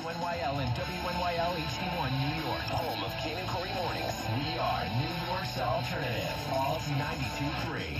WNYL and WNYL HD1 New York. Home of Kane and Corey Mornings. We are New York's alternative. Alt 92.3.